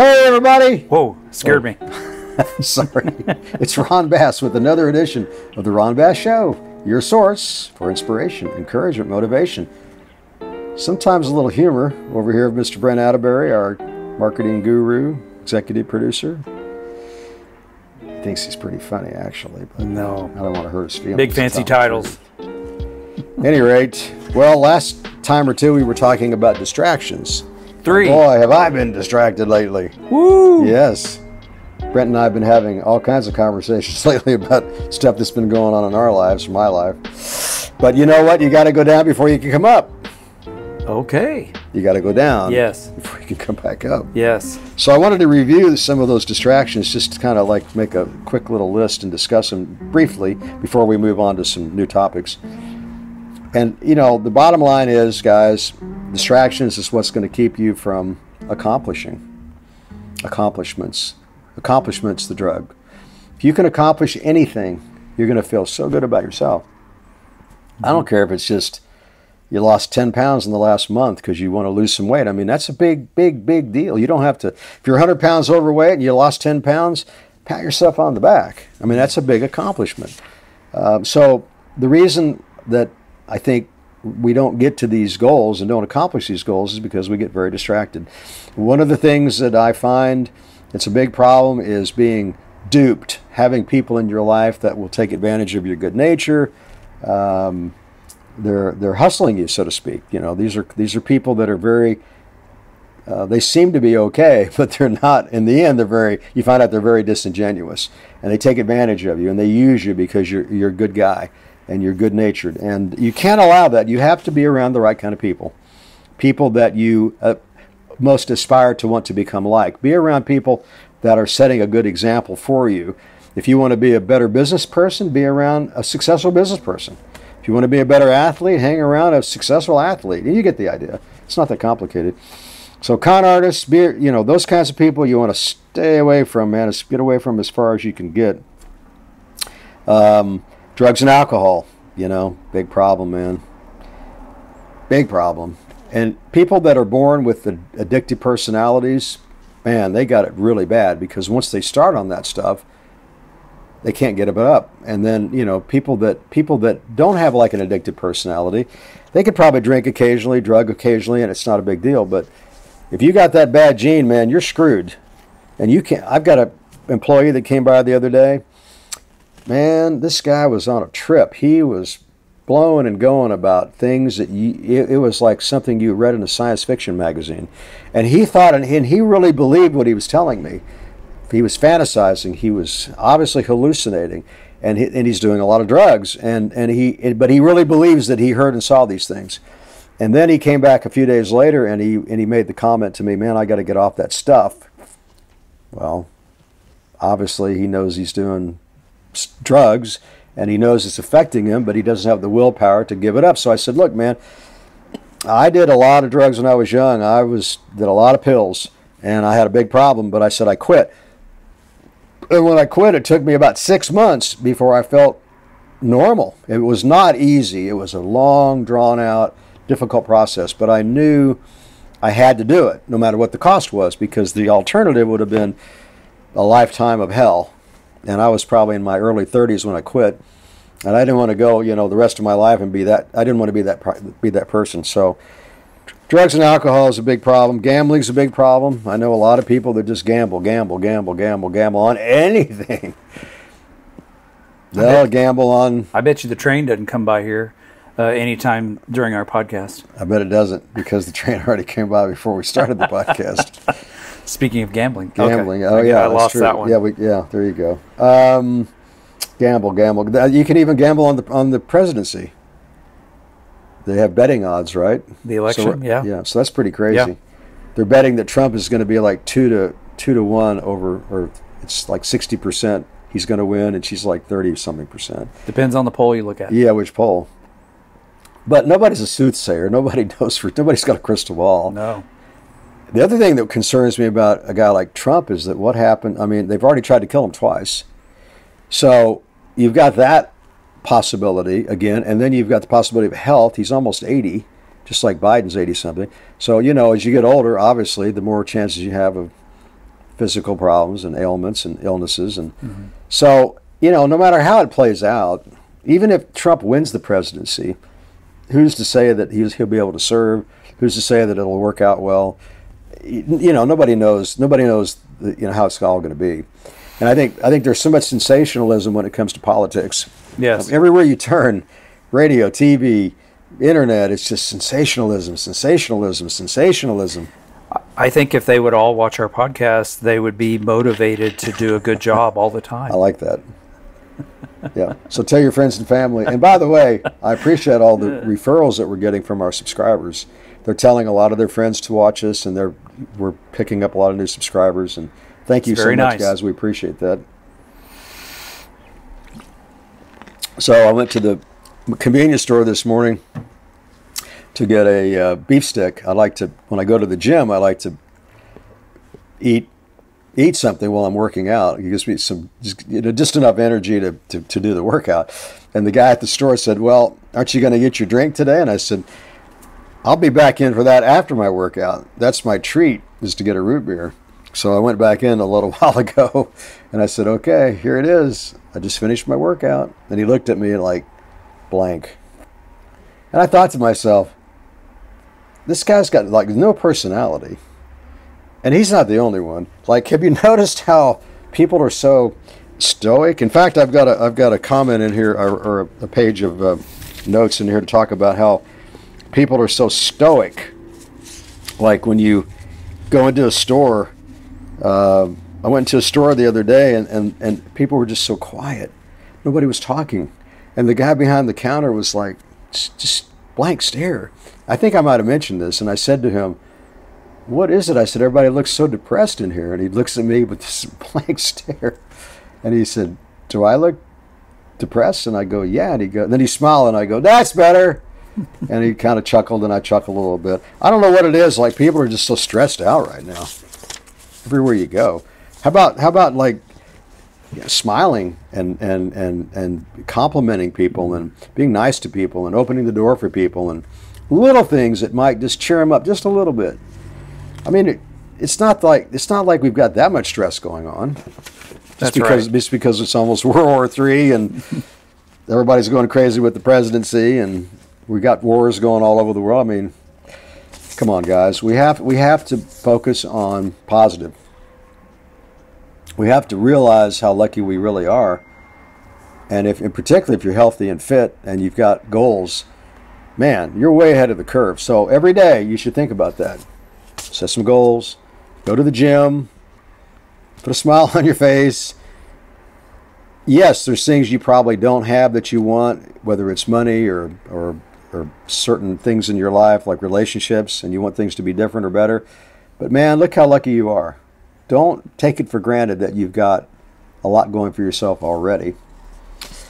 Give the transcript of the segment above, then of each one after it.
Hey, everybody! Whoa, scared me. Sorry. it's Ron Bass with another edition of The Ron Bass Show, your source for inspiration, encouragement, motivation. Sometimes a little humor over here of Mr. Brent Atterbury, our marketing guru, executive producer. He thinks he's pretty funny, actually, but No. I don't want to hurt his feelings. Big fancy titles. Any rate, well, last time or two we were talking about distractions. Three. Boy, have I been distracted lately. Woo! Yes. Brent and I have been having all kinds of conversations lately about stuff that's been going on in our lives, my life. But you know what? You got to go down before you can come up. Okay. You got to go down Yes. before you can come back up. Yes. So I wanted to review some of those distractions, just to kind of like make a quick little list and discuss them briefly before we move on to some new topics. And you know, the bottom line is, guys, distractions is what's going to keep you from accomplishing accomplishments. Accomplishments, the drug. If you can accomplish anything, you're going to feel so good about yourself. I don't care if it's just you lost 10 pounds in the last month because you want to lose some weight. I mean, that's a big, big, big deal. You don't have to, if you're 100 pounds overweight and you lost 10 pounds, pat yourself on the back. I mean, that's a big accomplishment. Um, so, the reason that I think we don't get to these goals and don't accomplish these goals is because we get very distracted. One of the things that I find it's a big problem is being duped, having people in your life that will take advantage of your good nature. Um, they're they're hustling you, so to speak. You know, these are these are people that are very. Uh, they seem to be okay, but they're not. In the end, they're very. You find out they're very disingenuous, and they take advantage of you, and they use you because you're you're a good guy, and you're good natured, and you can't allow that. You have to be around the right kind of people, people that you uh, most aspire to want to become like. Be around people that are setting a good example for you. If you want to be a better business person, be around a successful business person. If you want to be a better athlete, hang around a successful athlete. You get the idea. It's not that complicated. So con artists, be you know those kinds of people you want to stay away from, man. Get away from as far as you can get. Um, drugs and alcohol, you know, big problem, man. Big problem. And people that are born with the addictive personalities, man, they got it really bad because once they start on that stuff, they can't get it up. And then, you know, people that people that don't have like an addictive personality, they could probably drink occasionally, drug occasionally, and it's not a big deal. But if you got that bad gene, man, you're screwed. And you can't. I've got a employee that came by the other day. Man, this guy was on a trip. He was blowing and going about things that you, it, it was like something you read in a science fiction magazine. And he thought, and, and he really believed what he was telling me. He was fantasizing. He was obviously hallucinating, and he, and he's doing a lot of drugs. And and he, but he really believes that he heard and saw these things. And then he came back a few days later, and he and he made the comment to me, "Man, I got to get off that stuff." Well, obviously he knows he's doing drugs and he knows it's affecting him, but he doesn't have the willpower to give it up. So I said, "Look, man, I did a lot of drugs when I was young. I was did a lot of pills, and I had a big problem. But I said I quit. And when I quit, it took me about six months before I felt normal. It was not easy. It was a long, drawn out, difficult process. But I knew I had to do it, no matter what the cost was, because the alternative would have been a lifetime of hell. And I was probably in my early 30s when I quit, and I didn't want to go, you know, the rest of my life and be that. I didn't want to be that be that person. So, drugs and alcohol is a big problem. Gambling's a big problem. I know a lot of people that just gamble, gamble, gamble, gamble, gamble on anything. They'll gamble on. I bet you the train doesn't come by here uh, anytime during our podcast. I bet it doesn't because the train already came by before we started the podcast. Speaking of gambling. Okay. Gambling. Oh yeah, I that's lost true. that one. Yeah, we, yeah. There you go. Um, gamble, gamble. You can even gamble on the on the presidency. They have betting odds, right? The election, So, yeah. Yeah. So that's pretty crazy. Yeah. They're betting that Trump is going to be like two to two to one over, or it's like sixty percent. He's going to win, and she's like thirty something percent. Depends on the poll you look at. Yeah, which poll? But nobody's a soothsayer. Nobody knows for. Nobody's got a crystal ball. No. The other thing that concerns me about a guy like Trump is that what happened. I mean, they've already tried to kill him twice. So you've got that possibility again, and then you've got the possibility of health. He's almost 80, just like Biden's 80 something. So, you know, as you get older, obviously, the more chances you have of physical problems and ailments and illnesses. And mm-hmm. so, you know, no matter how it plays out, even if Trump wins the presidency, who's to say that he's, he'll be able to serve? Who's to say that it'll work out well? You know, nobody knows. Nobody knows, the, you know, how it's all going to be. And I think I think there's so much sensationalism when it comes to politics. Yes. Everywhere you turn, radio, TV, internet, it's just sensationalism, sensationalism, sensationalism. I think if they would all watch our podcast, they would be motivated to do a good job all the time. I like that. Yeah. So tell your friends and family. And by the way, I appreciate all the referrals that we're getting from our subscribers. They're telling a lot of their friends to watch us, and they're we're picking up a lot of new subscribers. And thank you so much, nice. guys. We appreciate that. So I went to the convenience store this morning to get a uh, beef stick. I like to when I go to the gym. I like to eat eat something while I'm working out. It gives me some just, you know, just enough energy to, to, to do the workout. And the guy at the store said, "Well, aren't you going to get your drink today?" And I said, "I'll be back in for that after my workout. That's my treat is to get a root beer." So I went back in a little while ago, and I said, "Okay, here it is. I just finished my workout." And he looked at me like blank. And I thought to myself, this guy's got like no personality. And he's not the only one. Like, have you noticed how people are so stoic? In fact, I've got a I've got a comment in here or, or a page of uh, notes in here to talk about how people are so stoic. Like when you go into a store, uh, I went to a store the other day and, and, and people were just so quiet. Nobody was talking. And the guy behind the counter was like, just, blank stare. I think I might have mentioned this. And I said to him, What is it? I said, Everybody looks so depressed in here. And he looks at me with this blank stare. And he said, Do I look depressed? And I go, Yeah. And he go, and then he smiled and I go, That's better. And he kind of chuckled and I chuckled a little bit. I don't know what it is. Like people are just so stressed out right now. Everywhere you go. How about how about like you know, smiling and, and, and, and complimenting people and being nice to people and opening the door for people and little things that might just cheer them up just a little bit. I mean, it, it's not like it's not like we've got that much stress going on. Just That's because right. just because it's almost World War Three and everybody's going crazy with the presidency and we got wars going all over the world. I mean, come on, guys, we have we have to focus on positive. We have to realize how lucky we really are, and if, in particular, if you're healthy and fit and you've got goals, man, you're way ahead of the curve. So every day you should think about that. Set some goals. Go to the gym. Put a smile on your face. Yes, there's things you probably don't have that you want, whether it's money or or or certain things in your life like relationships, and you want things to be different or better. But man, look how lucky you are. Don't take it for granted that you've got a lot going for yourself already.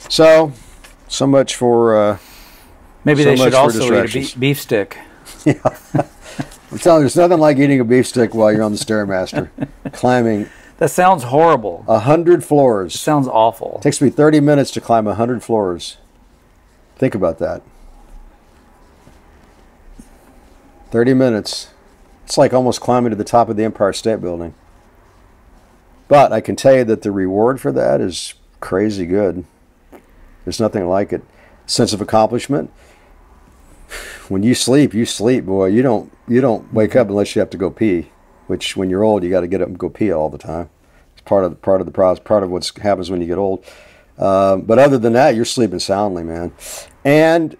So, so much for. Uh, Maybe So they much should also eat a beef, beef stick. I'm telling you, there's nothing like eating a beef stick while you're on the stairmaster, climbing That sounds horrible. a hundred floors. sounds awful. takes me 30 minutes to climb a hundred floors. Think about that. 30 minutes. It's like almost climbing to the top of the Empire State Building. But I can tell you that the reward for that is crazy good. There's nothing like it. Sense of accomplishment. When you sleep, you sleep, boy. You don't you don't wake up unless you have to go pee. Which when you're old, you got to get up and go pee all the time. It's part of the part of the process, part of what happens when you get old. Um, but other than that, you're sleeping soundly, man, and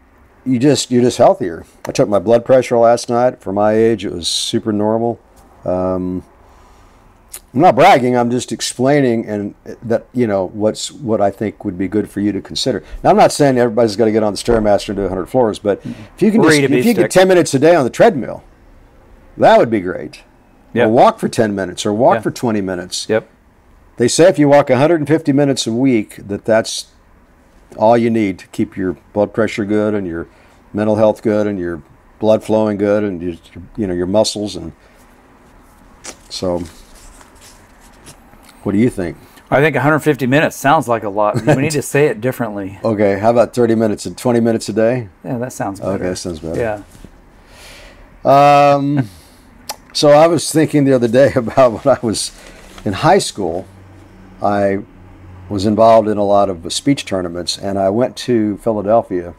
you just you're just healthier. I took my blood pressure last night. For my age, it was super normal. Um, I'm not bragging. I'm just explaining and that you know what's what I think would be good for you to consider. Now, I'm not saying everybody's got to get on the stairmaster and do 100 floors, but if you can just if you get 10 minutes a day on the treadmill, that would be great. Yeah. Or walk for 10 minutes, or walk for 20 minutes. Yep. They say if you walk 150 minutes a week, that that's all you need to keep your blood pressure good and your mental health good and your blood flowing good and your, you know your muscles and so. What do you think? I think 150 minutes sounds like a lot. We need to say it differently. Okay, how about 30 minutes and 20 minutes a day? Yeah, that sounds better. Okay, that sounds better. Yeah. Um, so I was thinking the other day about when I was in high school, I was involved in a lot of speech tournaments, and I went to Philadelphia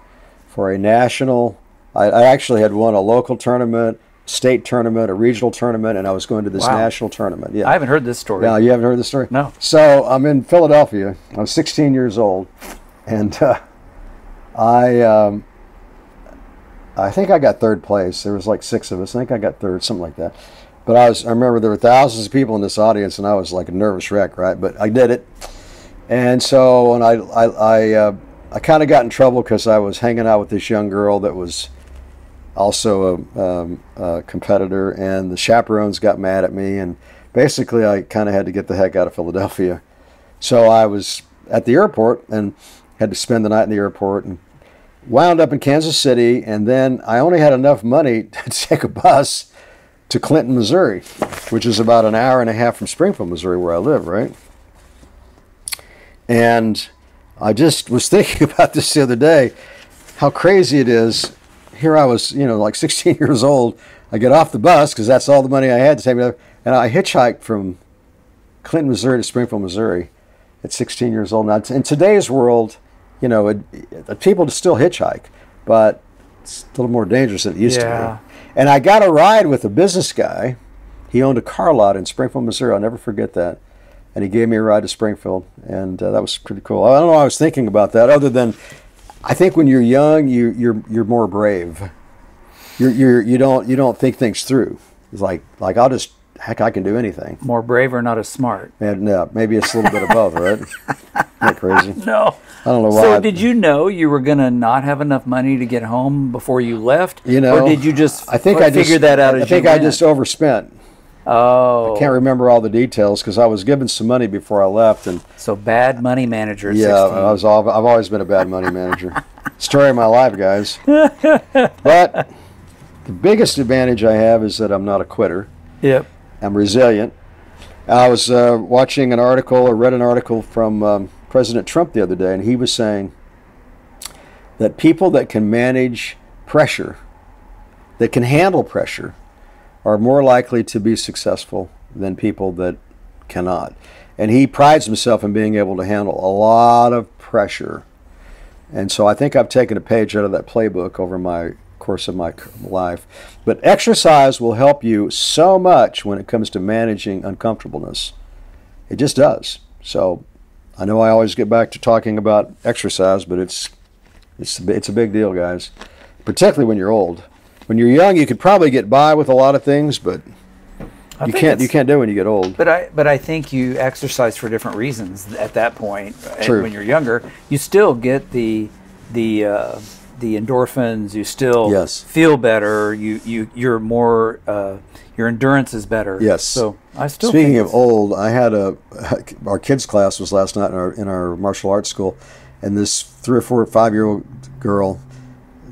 for a national. I, I actually had won a local tournament, state tournament, a regional tournament, and I was going to this Wow. national tournament. Yeah, I haven't heard this story. now, you haven't heard the story? No. So I'm in Philadelphia. I was 16 years old, and uh, I um, I think I got third place. There was like six of us. I think I got third, something like that. But I was I remember there were thousands of people in this audience, and I was like a nervous wreck, right? But I did it, and so and I I I, uh, I kind of got in trouble because I was hanging out with this young girl that was also a, um, a competitor, and the chaperones got mad at me, and basically I kind of had to get the heck out of Philadelphia. So I was at the airport and had to spend the night in the airport and wound up in Kansas City, and then I only had enough money to take a bus to Clinton, Missouri, which is about an hour and a half from Springfield, Missouri, where I live, right? And I just was thinking about this the other day, how crazy it is. Here I was, you know, like 16 years old. I get off the bus because that's all the money I had to take me there, and I hitchhiked from Clinton, Missouri to Springfield, Missouri at 16 years old. Now, in today's world, you know, it, it, people still hitchhike, but it's a little more dangerous than it used Yeah. to be. And I got a ride with a business guy. He owned a car lot in Springfield, Missouri. I'll never forget that. And he gave me a ride to Springfield, and uh, that was pretty cool. I don't know. I was thinking about that, other than I think when you're young, you, you're you're more brave. You're, you're you don't you don't think things through. It's like like I'll just heck I can do anything. More brave or not as smart? And uh, maybe it's a little bit of both, right? Isn't crazy? No. I don't know why. So did you know you were gonna not have enough money to get home before you left? You know, or did you just? I think I just figured that out. I think I just overspent. Oh, I Can't remember all the details because I was given some money before I left, and so bad money manager. Yeah, 16. I was. I've always been a bad money manager. Story of my life, guys. but the biggest advantage I have is that I'm not a quitter. Yep. I'm resilient. I was uh, watching an article or read an article from um, President Trump the other day, and he was saying that people that can manage pressure, that can handle pressure, are more likely to be successful than people that cannot. And he prides himself in being able to handle a lot of pressure. And so I think I've taken a page out of that playbook over my course of my life. But exercise will help you so much when it comes to managing uncomfortableness. It just does. So I know I always get back to talking about exercise, but it's it's it's a big deal, guys. Particularly when you're old. When you're young, you could probably get by with a lot of things, but I you can't you can't do it when you get old. But I but I think you exercise for different reasons at that point. And True. When you're younger, you still get the the uh, the endorphins. You still Yes. feel better. You you you're more uh, your endurance is better. Yes. So I still Speaking of old, I had a our kids class was last night in our in our martial arts school, and this three or four or five year old girl,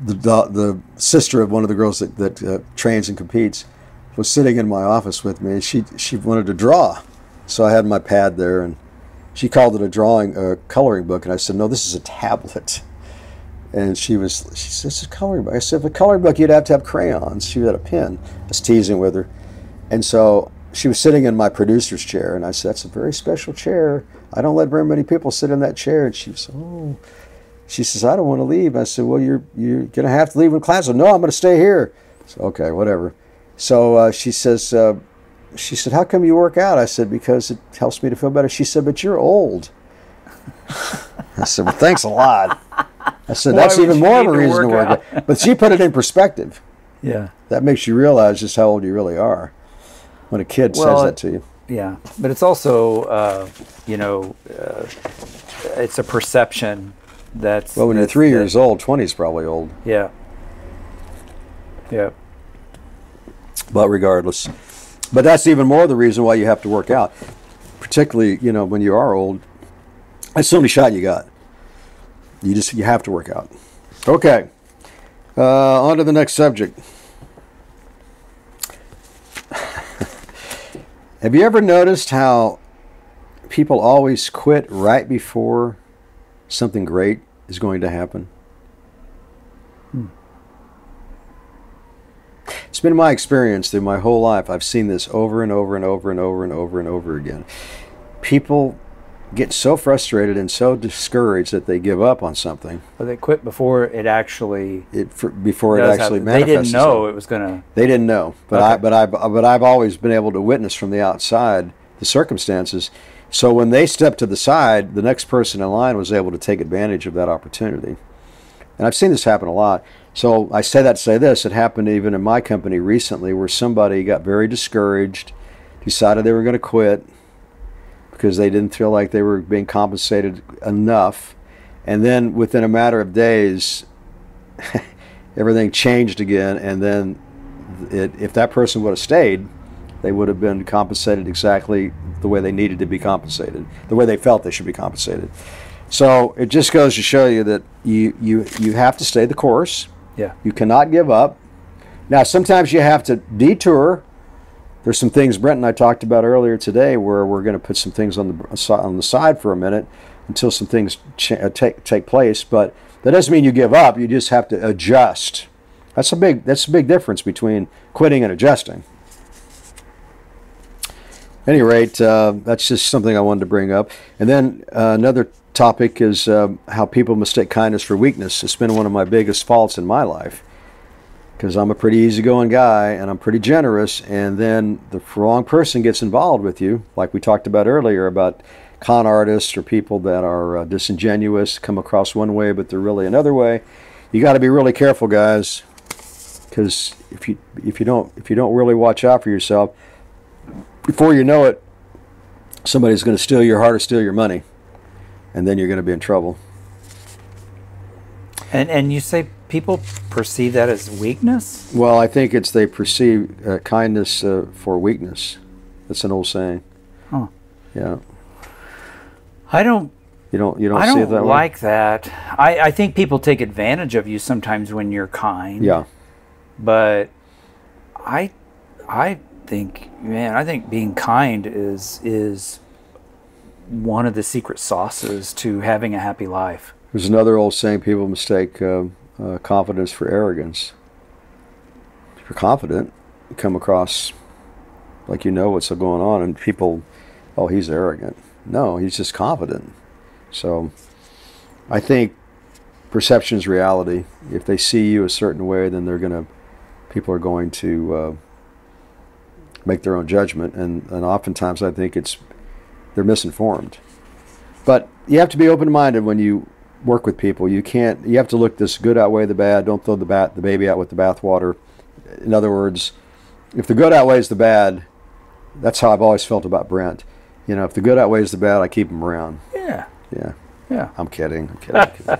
the the sister of one of the girls that that uh, trains and competes, was sitting in my office with me. and She she wanted to draw, so I had my pad there, and she called it a drawing a coloring book, and I said, no, this is a tablet. And she was, she said, it's a coloring book. I said, if a coloring book, you'd have to have crayons. She had a pen. I was teasing with her. And so she was sitting in my producer's chair, and I said, That's a very special chair. I don't let very many people sit in that chair. And she was, Oh. She says, I don't want to leave. I said, Well, you're, you're going to have to leave when class. I said, No, I'm going to stay here. So, okay, whatever. So uh, she says, uh, She said, How come you work out? I said, Because it helps me to feel better. She said, But you're old. I said, Well, thanks a lot. I said, That's even more of a reason to work work out. But she put it in perspective yeah that makes you realize just how old you really are when a kid Well, says that to you. yeah. But it's also uh, you know uh, it's a perception that's Well, when you're three years old, 20 is probably old. Yeah. Yeah. But regardless, but that's even more the reason why you have to work out, particularly you know when you are old. That's the only shot you got. You just you have to work out. Okay, uh, on to the next subject. have you ever noticed how people always quit right before something great is going to happen? it's been my experience through my whole life. I've seen this over and over and over and over and over and over again. People get so frustrated and so discouraged that they give up on something. But they quit before it actually It for, before it actually happen. They didn't know itself. it was going to. They didn't know, but I but I but I've always been able to witness from the outside the circumstances. So when they stepped to the side, the next person in line was able to take advantage of that opportunity. And I've seen this happen a lot. So I say that to say this: it happened even in my company recently, where somebody got very discouraged, decided they were going to quit because they didn't feel like they were being compensated enough, and then within a matter of days, everything changed again, and then it, if that person would have stayed, they would have been compensated exactly the way they needed to be compensated, the way they felt they should be compensated. So it just goes to show you that you you you have to stay the course. Yeah. You cannot give up. Now sometimes you have to detour. There's some things Brent and I talked about earlier today where we're going to put some things on the on the side for a minute until some things uh, take take place. But that doesn't mean you give up. You just have to adjust. That's a big that's a big difference between quitting and adjusting. Any rate, uh, that's just something I wanted to bring up. And then uh, another topic is uh, how people mistake kindness for weakness. It's been one of my biggest faults in my life because I'm a pretty easygoing guy and I'm pretty generous. And then the wrong person gets involved with you, like we talked about earlier about con artists or people that are uh, disingenuous, come across one way but they're really another way. You got to be really careful, guys, because if you if you don't if you don't really watch out for yourself, before you know it, somebody's going to steal your heart or steal your money, and then you're going to be in trouble. And and you say people perceive that as weakness? Well, I think it's they perceive uh, kindness uh, for weakness. That's an old saying. Huh. Yeah. I don't You don't you don't I see don't it that way. like that. I, I think people take advantage of you sometimes when you're kind. Yeah. But I I think man, I think being kind is is one of the secret sauces to having a happy life. There's another old saying: people mistake uh, uh, confidence for arrogance. If you're confident, you come across like you know what's going on, and people, oh, he's arrogant. No, he's just confident. So, I think perception is reality. If they see you a certain way, then they're gonna, people are going to uh, make their own judgment, and and oftentimes I think it's they're misinformed. But you have to be open-minded when you work with people. You can't. You have to look this good outweigh the bad. Don't throw the bat the baby out with the bathwater. In other words, if the good outweighs the bad, that's how I've always felt about Brent. You know, if the good outweighs the bad, I keep him around. Yeah. Yeah, Yeah. I'm kidding. I'm kidding. I'm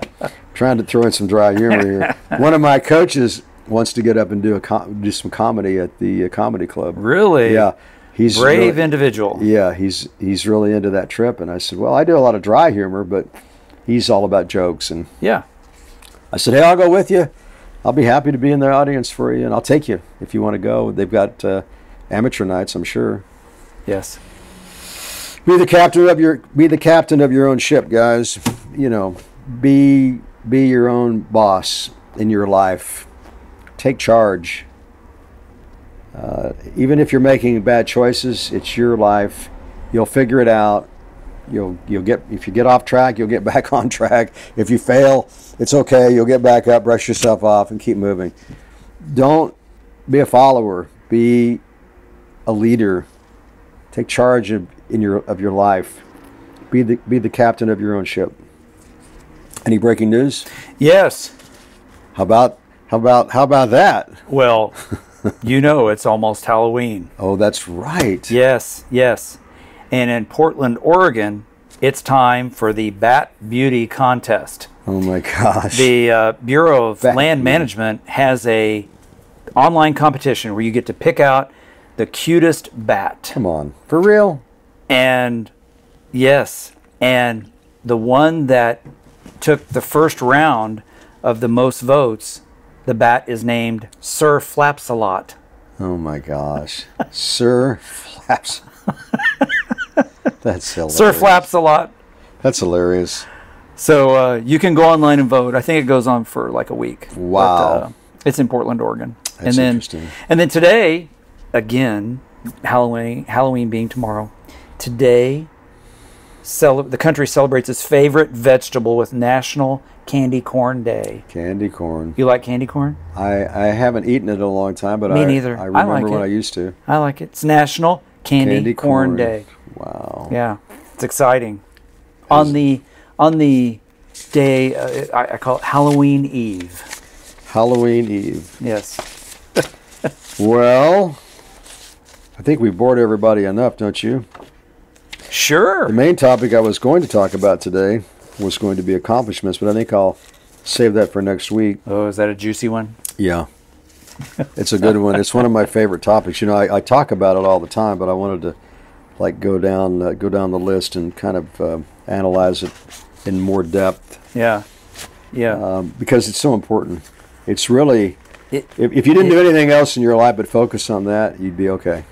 kidding. Trying to throw in some dry humor here. One of my coaches wants to get up and do a com- do some comedy at the uh, comedy club. Really? Yeah, he's Brave really- individual. yeah, he's he's really into that trip. And I said, well, I do a lot of dry humor, but he's all about jokes. And Yeah. I said, hey, I'll go with you. I'll be happy to be in the audience for you, and I'll take you if you want to go. They've got uh, amateur nights, I'm sure. Yes. Be the captain of your be the captain of your own ship, guys. You know, be be your own boss in your life. Take charge. Uh, even if you're making bad choices, it's your life. You'll figure it out. You'll you'll get if you get off track, you'll get back on track. If you fail, it's okay. You'll get back up, brush yourself off, and keep moving. Don't be a follower. Be a leader. Take charge of in your of your life. Be the be the captain of your own ship. Any breaking news? Yes. How about how about how about that? Well, you know it's almost Halloween. Oh, that's right. Yes, yes. And in Portland, Oregon, it's time for the Bat Beauty Contest. Oh my gosh. The uh, Bureau of Bat Land Beauty. Management has a online competition where you get to pick out the cutest bat. Come on. For real? And yes, and the one that took the first round of the most votes, the bat is named Sir Flapsalot. Oh my gosh. Sir Flaps. that's hilarious. Sir Flapsalot. That's hilarious. So uh, you can go online and vote. I think it goes on for like a week. But, Wow. uh, it's in Portland, Oregon. and That's then interesting. and then today, again, Halloween Halloween being tomorrow, today, the country celebrates its favorite vegetable with National Candy Corn Day. Candy corn. You like candy corn? I, I haven't eaten it in a long time, but Me I, neither. I I remember like when it. I used to. I like it. It's National Candy, Candy corn, corn. Day. Wow. Yeah, it's exciting. On the on the day, uh, I, I call it Halloween Eve. Halloween Eve. Yes. Well, I think we bored everybody enough, don't you? Sure. The main topic I was going to talk about today was going to be accomplishments, but I think I'll save that for next week. Oh, is that a juicy one? Yeah. It's a good one. It's one of my favorite topics. You know, I, I talk about it all the time, but I wanted to like go down uh, go down the list and kind of uh, analyze it in more depth Yeah. Yeah. um, because it's so important. It's really It- if, if you didn't it- do anything else in your life but focus on that, you'd be okay.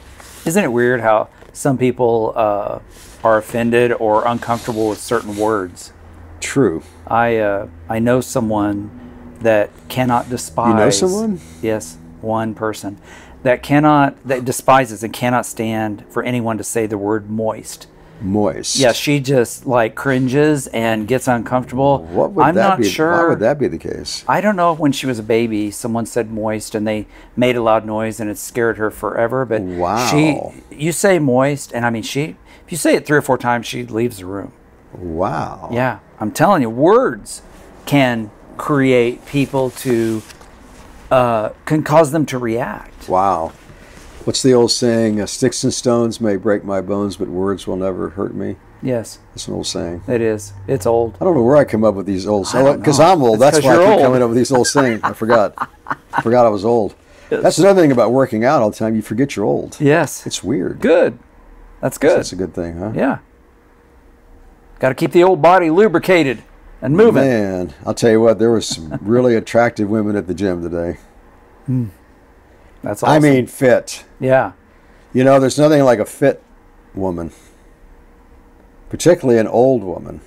Isn't it weird how some people uh, are offended or uncomfortable with certain words? True. I uh, I know someone that cannot despise. You know someone? Yes, one person that cannot that despises and cannot stand for anyone to say the word moist. Moist. Yeah, she just like cringes and gets uncomfortable. What would I'm that not be? sure. Why would that be the case? I don't know when she was a baby, someone said moist and they made a loud noise and it scared her forever. But Wow. she, you say moist, and I mean, she, if you say it three or four times, she leaves the room. Wow. Yeah, I'm telling you, words can create people to, uh, can cause them to react. Wow. What's the old saying? Uh, Sticks and stones may break my bones, but words will never hurt me. Yes, It's an old saying. it is. It's old. I don't know where I come up with these old sayings. Because. I'm old. That's That's, why I keep old. coming up with these old sayings. I forgot. I forgot I was old. That's another thing about working out all the time. You forget you're old. Yes, It's weird. good. That's good. That's a good thing, huh? Yeah. Got to keep the old body lubricated and moving. Man, I'll tell you what, there was some really attractive women at the gym today. Hmm. That's awesome. I mean, fit. yeah. You know, there's nothing like a fit woman, particularly an old woman,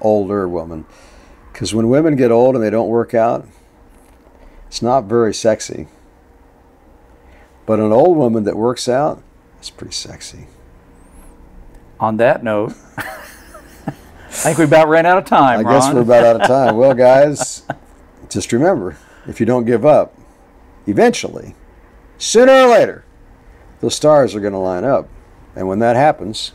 older woman. Because when women get old and they don't work out, it's not very sexy. But an old woman that works out, it's pretty sexy. On that note, I think we about ran out of time. I guess we're about out of time. Well, guys, just remember if you don't give up, eventually, sooner or later, the stars are going to line up. And when that happens,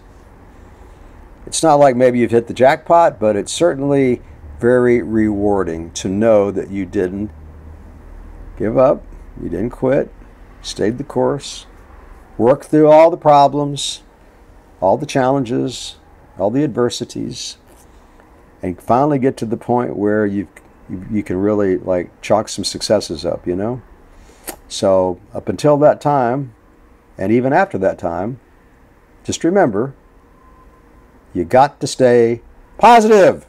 it's not like maybe you've hit the jackpot, but it's certainly very rewarding to know that you didn't give up, you didn't quit, stayed the course, worked through all the problems, all the challenges, all the adversities, and finally get to the point where you you, can really like chalk some successes up, you know? So, up until that time, and even after that time, just remember you got to stay positive.